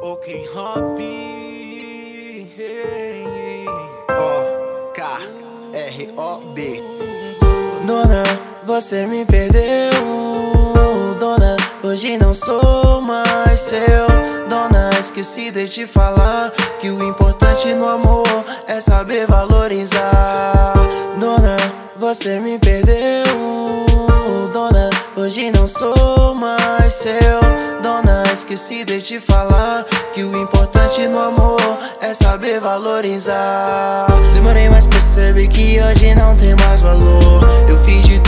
Ok, Hobby. O K R O B. Dona, você me perdeu. Dona, hoje não sou mais seu. Dona, esqueci de te falar que o importante no amor é saber valorizar. Dona, você me perdeu. Dona, hoje não sou mais seu. Dona, esqueci de te falar que o importante no amor é saber valorizar. Demorei, mas percebi que hoje não tem mais valor. Eu fiz de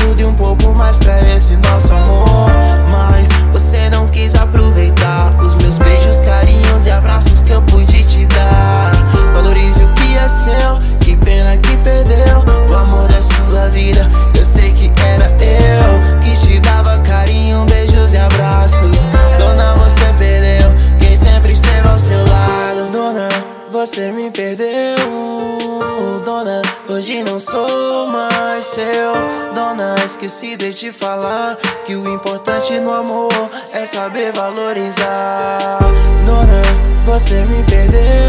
hoje não sou mais seu. Dona, esqueci de te falar que o importante no amor é saber valorizar. Dona, você me perdeu.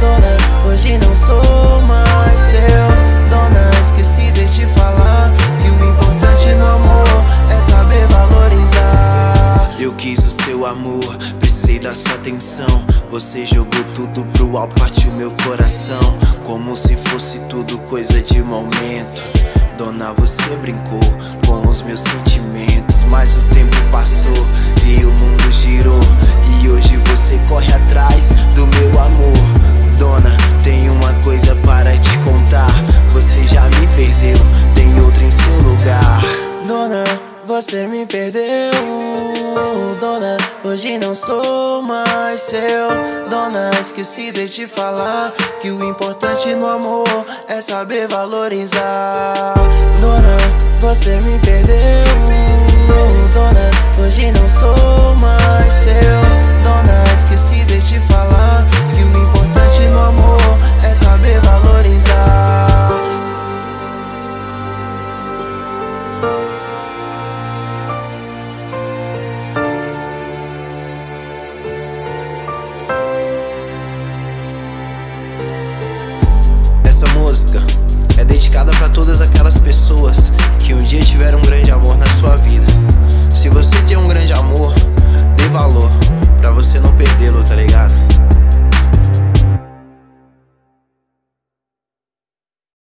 Dona, hoje não sou mais seu. Dona, esqueci de te falar que o importante no amor é saber valorizar. Eu quis o seu amor, precisei da sua atenção. Você jogou tudo pro alto, partiu meu coração. Você brincou com os meus sentimentos. Mas o tempo passou e o mundo girou. E hoje você corre atrás do meu amor. Dona, tenho uma coisa para te contar. Você já me perdeu, tem outra em seu lugar. Dona, você me perdeu. Dona, hoje não sou mais seu. Dona, esqueci de te falar que o importante no amor é saber valorizar. Dona, você me perdeu Dona, hoje não sou mais seu. Dona, esqueci de te falar Que o importante no amor é saber valorizar. Essa música é dedicada para todas aquelas pessoas que um dia tiveram um grande amor na sua